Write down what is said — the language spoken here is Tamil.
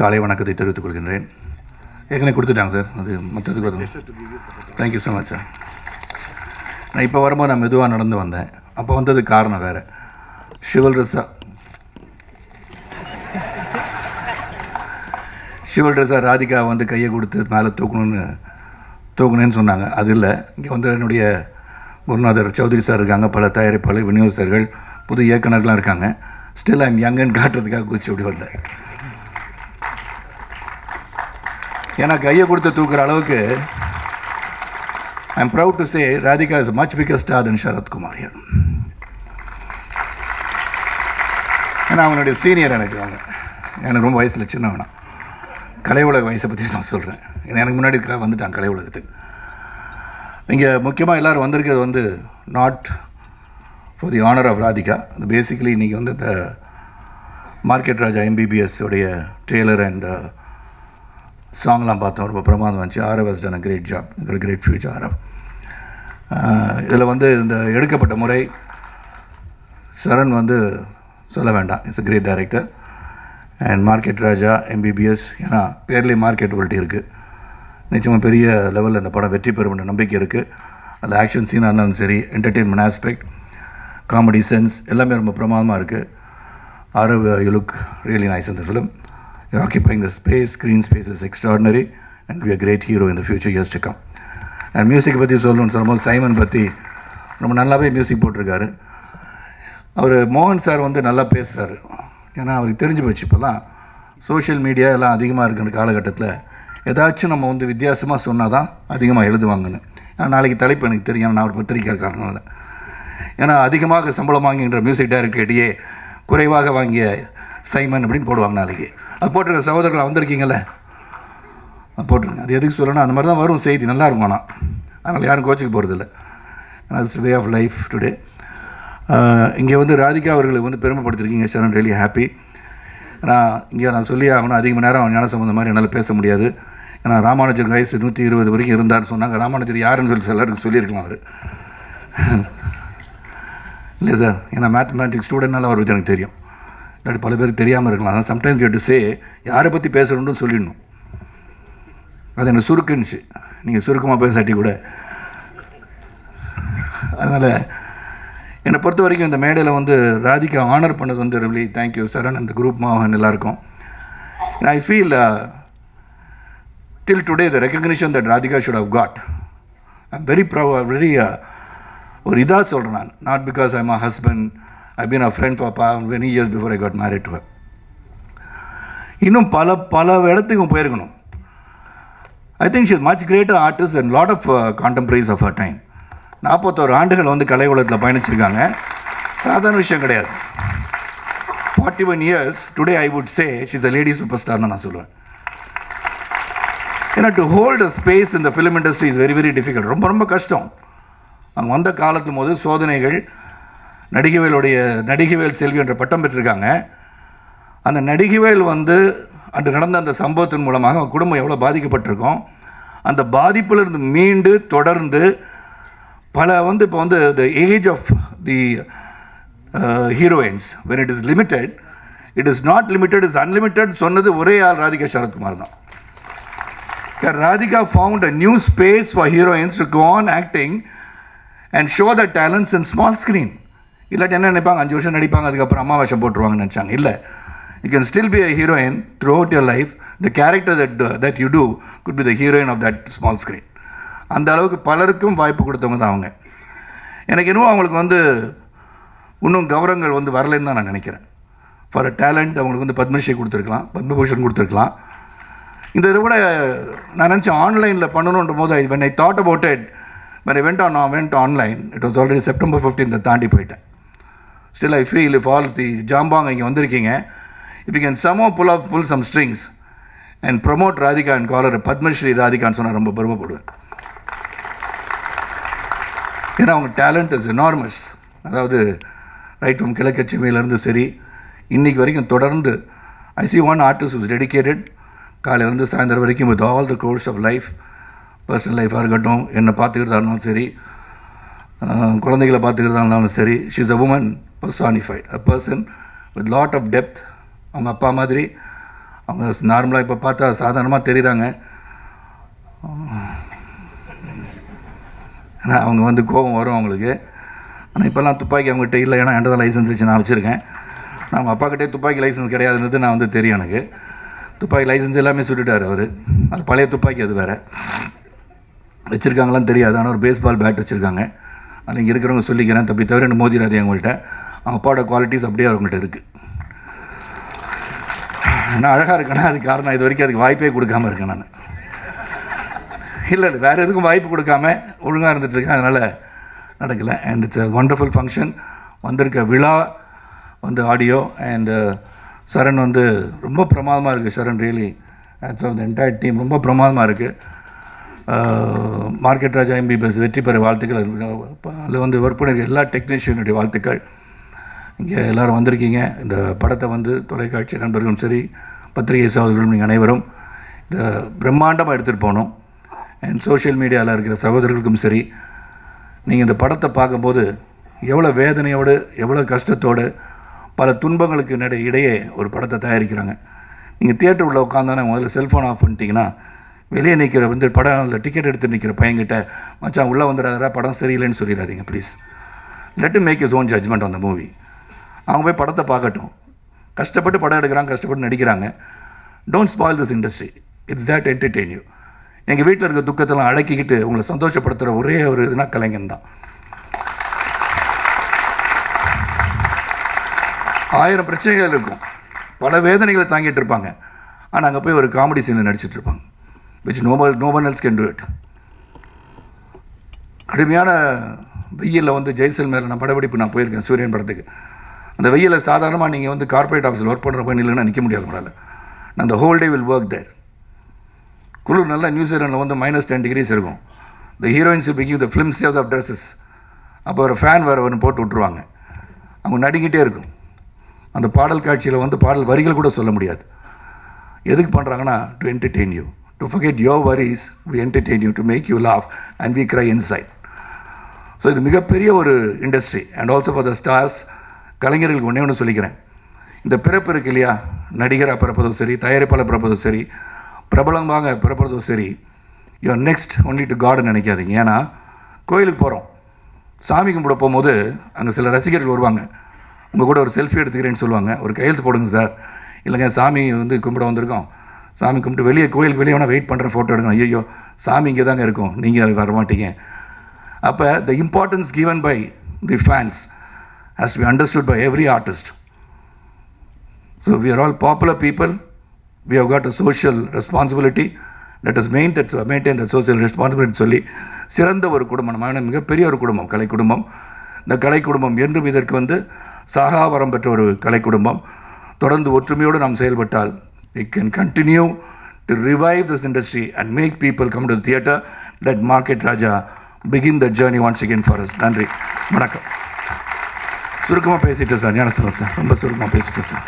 காலை வணக்கத்தை தெரிவித்துக் கொள்கின்றேன். ஏற்கனவே கொடுத்துட்டாங்க சார். அது மற்றதுக்கு thank you so much sir நான் இப்போ வரும்போது நான் மெதுவாக நடந்து வந்தேன். அப்போ வந்தது காரணம் வேறு. ஷிவல்ரஸா ஷிவல்ரஸா ராதிகா வந்து கையை கொடுத்து மேலே தூக்கணும்னு தூக்கணும்னு சொன்னாங்க. அது இல்லை. இங்கே வந்து என்னுடைய குருநாதர் சௌத்ரி சார் இருக்காங்க. பல தயாரிப்பாளர் விநியோகஸ்தர்கள் புது இயக்குனர்கள்லாம் இருக்காங்க. ஸ்டில் ஐம் யங்குன்னு காட்டுறதுக்காக குச்சி அப்படி வந்தேன். ஏன்னா கையை கொடுத்து தூக்குற அளவுக்கு I am proud to say Radhika is much bigger star than Sarathkumar here ஏன்னா அவனுடைய சீனியர் எனக்கு அவங்க எனக்கு ரொம்ப வயசில் சின்னவனா. கலை உலக வயசை பற்றி நான் சொல்கிறேன் எனக்கு முன்னாடி வந்துட்டான் கலை உலகத்துக்கு. இங்கே முக்கியமாக எல்லோரும் வந்திருக்கிறது வந்து not for the honour of Radhika basically இன்றைக்கி வந்து இந்த மார்க்கெட் ராஜா எம்பிபிஎஸ் உடைய ட்ரெய்லர் அண்ட் சாங்லாம் பார்த்தோம். ரொம்ப பிரமாதம் வந்துச்சு Aarav has done a great job great future Aarav இதில் வந்து இந்த எடுக்கப்பட்ட முறை சரண் வந்து சொல்ல வேண்டாம். It's a great director and market Raja MBBS ஏன்னா பேர்லேயே மார்க்கெட்டபிலிட்டி இருக்குது நிச்சயமாக பெரிய லெவலில் இந்த படம் வெற்றி பெறும் என்ற நம்பிக்கை இருக்குது அதில் ஆக்ஷன் சீனாக இருந்தாலும் சரி என்டர்டெயின்மெண்ட் ஆஸ்பெக்ட் காமெடி சென்ஸ் எல்லாமே ரொம்ப பிரமாதமாக இருக்குது Aarav you look really nice இந்த film You're occupying the space, space screen space extraordinary and and a great great hero இந்த future years to come. And music பற்றி சொல்லணும்னு சொல்லும்போது சைமன் பற்றி ரொம்ப நல்லாவே மியூசிக் போட்டிருக்காரு. அவர் மோகன் சார் வந்து நல்லா பேசுகிறாரு ஏன்னா அவருக்கு தெரிஞ்சு போச்சு இப்போல்லாம். சோஷியல் மீடியா எல்லாம் அதிகமாக இருக்கிற காலகட்டத்தில் ஏதாச்சும் நம்ம வந்து வித்தியாசமாக சொன்னால் தான் அதிகமாக எழுதுவாங்கன்னு. ஏன்னா நாளைக்கு தலைப்பு எனக்கு தெரியும். நான் ஒரு பத்திரிக்கைக்காரனால ஏன்னா அதிகமாக சம்பளம் வாங்குகின்ற மியூசிக் டைரக்டர்கிட்டயே குறைவாக வாங்கிய சைமன் அப்படின்னு போடுவாங்க நாளைக்கு. அது போட்டிருக்க சகோதரர்கள் வந்திருக்கீங்கல்ல? போட்டிருங்க. அது எதுக்கு சொல்லணும் அந்த மாதிரி தான் வரும் செய்தி. நல்லா இருக்கும் ஆனால் அதனால் யாரும் கோச்சுக்கு போகிறதில்ல ஆனால் it's way of life today இங்கே வந்து ராதிகா அவர்களுக்கு வந்து பெருமைப்படுத்திருக்கீங்க. சரண் ரெலி ஹாப்பி நான் இங்கே நான் சொல்லி ஆகணும் அதிக நேரம் ஞான சம்பந்தம் மாதிரி என்னால் பேச முடியாது. ஏன்னா ராமானுஜர் வயசு நூற்றி இருபது வரைக்கும் இருந்தார்னு சொன்னாங்க. ராமானுஜர் யாருன்னு சொல்லி எல்லாருக்கும் சொல்லியிருக்கலாம் அவர். இல்லை சார் ஏன்னா மேத்தமேட்டிக்ஸ் ஸ்டூடெண்ட்னால அவர் எனக்கு தெரியும். இல்லாட்டி பல பேருக்கு தெரியாமல் இருக்கலாம். ஆனால் சம்டைம்ஸ் கேட்டு சே யாரை பற்றி பேசணும்னு சொல்லிடணும். அது எனக்கு சுருக்குன்னுச்சு நீங்கள் சுருக்கமாக பேசாட்டி கூட. அதனால் என்னை பொறுத்த வரைக்கும் இந்த மேடையில் வந்து ராதிகா ஆனர் பண்ணது வந்து ரிலி தேங்க்யூ சரண் அந்த குரூப் மாவன் எல்லாருக்கும். I feel till today the recognition that Radhika should have got I'm very proud very ஒரு இதாக சொல்கிறேன் நான். Not because I'm a husband I been a friend பாப்பா many years before I got married to இன்னும் பல பல இடத்துக்கும் போயிருக்கணும். I think she much greater artist and lot of contemporaries of a time நாற்பத்தோரு ஆண்டுகள் வந்து கலை உலகத்தில் பயணிச்சிருக்காங்க. சாதாரண விஷயம் கிடையாது. Forty one years today I would say she's a lady super ஸ்டார்னு நான் சொல்லுவேன். ஏன்னா டு ஹோல்ட் அ ஸ்பேஸ் இந்த film industry is very very difficult ரொம்ப ரொம்ப கஷ்டம். அவங்க வந்த காலத்து போது சோதனைகள் நடிகவேலுடைய நடிகவேல் செல்வி என்ற பட்டம் பெற்றிருக்காங்க. அந்த நடிகவேல் வந்து அன்று நடந்த அந்த சம்பவத்தின் மூலமாக அவங்க குடும்பம் எவ்வளோ பாதிக்கப்பட்டிருக்கோம். அந்த பாதிப்பிலிருந்து மீண்டு தொடர்ந்து பல வந்து இப்போ வந்து the age of the heroines when it is limited it is not limited is unlimited சொன்னது ஒரே ஆள் ராதிகா சரத்குமார் தான். Radhika found a new space for heroines to go on acting and show the talents in small screen இல்லாட்டி என்ன நினைப்பாங்க? அஞ்சு வருஷம் நடிப்பாங்க அதுக்கப்புறம் அம்மா வேஷம் போட்டுருவாங்கன்னு நினச்சாங்க. இல்லை. You can still be a heroine throughout your life the character that that you do good be the heroine of that small screen அந்த அளவுக்கு பலருக்கும் வாய்ப்பு கொடுத்தவங்க தான் அவங்க. எனக்கு இன்னும் அவங்களுக்கு வந்து இன்னும் கௌரவங்கள் வந்து வரலைன்னு தான் நான் நினைக்கிறேன். ஃபார் அ டேலண்ட் அவங்களுக்கு வந்து பத்மஸ்ரீ கொடுத்துருக்கலாம் பத்மபூஷன் கொடுத்துருக்கலாம். இந்த இதை விட நான் நினச்சேன் ஆன்லைனில் பண்ணணுன்ற போது I when I thought about it when I went on went online it was already September fifteen தாண்டி போயிட்டேன். Still I feel if all the ஜாம்பாங் இங்கே வந்திருக்கீங்க if you can somehow pull of pull some strings and promote Radhika and call her Padmashri ராதிகான்னு சொன்னால் ரொம்ப பெருமைப்படுவேன். ஏன்னா அவங்க டேலண்ட் இஸ் எனார்மஸ் அதாவது ரைட் ஃப்ரம் கிழக்கச்சிமையிலேருந்து சரி இன்றைக்கு வரைக்கும் தொடர்ந்து I see one artist is dedicated காலையிலேருந்து சாயந்தரம் வரைக்கும் with all the course of life personal லைஃபாக இருக்கட்டும் என்னை பார்த்துக்கிறதா இருந்தாலும் சரி Uh, குழந்தைகளை பார்த்துக்கிறதா இருந்தாலும் சரி she's a woman personified a person with lot of depth அவங்க அப்பா மாதிரி அவங்க நார்மலாக இப்போ பார்த்தா சாதாரணமாக தெரிகிறாங்க ஆனால் அவங்க வந்து கோபம் வரும் அவங்களுக்கு. ஆனால் இப்போல்லாம் துப்பாக்கி அவங்ககிட்ட இல்லை ஏன்னா என்கிட்ட தான் லைசன்ஸ் வச்சு நான் வச்சுருக்கேன். நான் அவங்க அப்பாக்கிட்டே துப்பாக்கி லைசன்ஸ் கிடையாதுன்றது நான் வந்து தெரியும் எனக்கு. துப்பாக்கி லைசன்ஸ் எல்லாமே சுட்டுட்டார் அவர். அது பழைய துப்பாக்கி அது வேறு. வச்சுருக்காங்களான்னு தெரியாது ஆனால் ஒரு பேஸ்பால் பேட் வச்சுருக்காங்க. அதில் இங்கே இருக்கிறவங்க சொல்லிக்கிறேன் தப்பி தவிர என்ன மோதிராது அவங்கள்ட்ட. அவங்க அப்பாவோட குவாலிட்டிஸ் அப்படியே அவங்கள்ட்ட இருக்குது நான் அழகாக இருக்கேன்னா அதுக்கு காரணம் இது வரைக்கும் அதுக்கு வாய்ப்பே கொடுக்காம இருக்கேன் நான். இல்லை இல்லை வேறு எதுக்கும் வாய்ப்பு கொடுக்காம ஒழுங்காக இருந்துகிட்ருக்கேன் அதனால் நடக்கலை. அண்ட் இட்ஸ் ஒண்டர்ஃபுல் ஃபங்க்ஷன் வந்திருக்க விழா வந்து ஆடியோ அண்டு uh, சரண் வந்து ரொம்ப பிரமாதமாக இருக்குது Charan really hats off the entire team ரொம்ப பிரமாதமாக இருக்குது மார்க்கெட் ராஜா எம்பிபிஎஸ் வெற்றி பெற வாழ்த்துக்கள். அதில் வந்து ஒர்க் பண்ணிருக்க எல்லா டெக்னீஷியனுடைய வாழ்த்துக்கள். இங்கே எல்லோரும் வந்திருக்கீங்க. இந்த படத்தை வந்து தொலைக்காட்சி நண்பர்களும் சரி பத்திரிகை சகோதரர்களும் நீங்கள் அனைவரும் இந்த பிரம்மாண்டமாக எடுத்துகிட்டு போகணும். அண்ட் சோஷியல் மீடியாவில் இருக்கிற சகோதரர்களுக்கும் சரி நீங்கள் இந்த படத்தை பார்க்கும்போது எவ்வளோ வேதனையோடு எவ்வளோ கஷ்டத்தோடு பல துன்பங்களுக்கு இடையே ஒரு படத்தை தயாரிக்கிறாங்க. நீங்கள் தியேட்டர் உள்ள உட்காந்தானே முதல்ல செல்ஃபோன் ஆஃப் பண்ணிட்டீங்கன்னா வெளியே நிற்கிற வந்து படம் அந்த டிக்கெட் எடுத்து நிற்கிற பையன்கிட்ட மச்சான் உள்ளே வந்துடாதரா படம் சரியில்லைன்னு சொல்லிடாதீங்க please let make his own judgement அந்த மூவி அவங்க போய் படத்தை பார்க்கட்டும். கஷ்டப்பட்டு படம் எடுக்கிறாங்க கஷ்டப்பட்டு நடிக்கிறாங்க. Don't spoil this industry it's that entertain you எங்கள் வீட்டில் இருக்க துக்கத்தெல்லாம் அடக்கிக்கிட்டு உங்களை சந்தோஷப்படுத்துகிற ஒரே ஒரு இதுனா கலைஞன் தான். ஆயிரம் பிரச்சனைகள் இருக்கும். பல வேதனைகளை தாங்கிட்டு இருப்பாங்க. ஆனால் அங்கே போய் ஒரு காமெடி சீனில் நடிச்சிட்டு இருப்பாங்க. Which normal nobody else can do it கடுமையான வெயிலில் வந்து ஜெய்சல்மேரில் நான் படப்பிடிப்பு நான் போயிருக்கேன் சூரியன் படத்துக்கு. அந்த வெயிலில் சாதாரணமாக நீங்கள் வந்து கார்ப்பரேட் ஆஃபீஸில் ஒர்க் பண்ணுற இல்லைன்னா நிற்க முடியாது உங்களால். நான் அந்த whole day will work there குளிர் நல்லா நியூசிலாண்டில் வந்து மைனஸ் டென் டிகிரிஸ் இருக்கும். இந்த heroines பிகிவ் the film saves of dresses அப்போ ஒரு ஃபேன் வேறு ஒன்று போட்டு விட்ருவாங்க அவங்க நடிக்கிட்டே இருக்கும். அந்த பாடல் காட்சியில் வந்து பாடல் வரிகள் கூட சொல்ல முடியாது. எதுக்கு பண்ணுறாங்கன்னா to entertain you to forget your worries we entertain you to make you laugh and we cry inside so இது மிகப்பெரிய ஒரு industry and also for the stars கலைஞர்களுக்கு ஒன்றே ஒன்று சொல்லிக்கிறேன். இந்த பிறப்பு இருக்கு இல்லையா? நடிகராக பிறப்பதும் சரி தயாரிப்பாளர் பிறப்பதும் சரி பிரபலமாக பிறப்பதும் சரி யுவர் நெக்ஸ்ட் ஒன்லி டு காடுன்னு நினைக்காதீங்க. ஏன்னா கோயிலுக்கு போகிறோம் சாமி கும்பிட போகும்போது அங்கே சில ரசிகர்கள் வருவாங்க. உங்கள் கூட ஒரு செல்ஃபி எடுத்துக்கிறேன்னு சொல்லுவாங்க. ஒரு கையெழுத்து போடுங்க சார். இல்லைங்க சாமி வந்து கும்பிட வந்திருக்கோம். சாமி கும்பிட்டு வெளியே கோயிலுக்கு வெளியே வேணால் வெயிட் பண்ணுற ஃபோட்டோ எடுக்கணும் ஐயோ சாமி இங்கே தாங்க இருக்கும். நீங்கள் வரமாட்டீங்க அப்போ the importance given by the fans has to be understood by every artist so we are all popular people we have got a social responsibility that is main that maintain the social responsibility சொல்லி சிறந்த ஒரு குடும்பம் நம்ம மிகப்பெரிய ஒரு குடும்பம் கலை குடும்பம். இந்த கலை குடும்பம் என்றும் இதற்கு வந்து சகாவரம் பெற்ற ஒரு கலை குடும்பம். தொடர்ந்து ஒற்றுமையோடு நாம் செயல்பட்டால் it can continue to revive this industry and make people come to theatre let market Raja begin the journey once again for us நன்றி வணக்கம் சுருக்கமாக பேசிட்டேன் சார் ஞானசனம் சார் ரொம்ப சுருக்கமாக பேசிட்டேன் சார்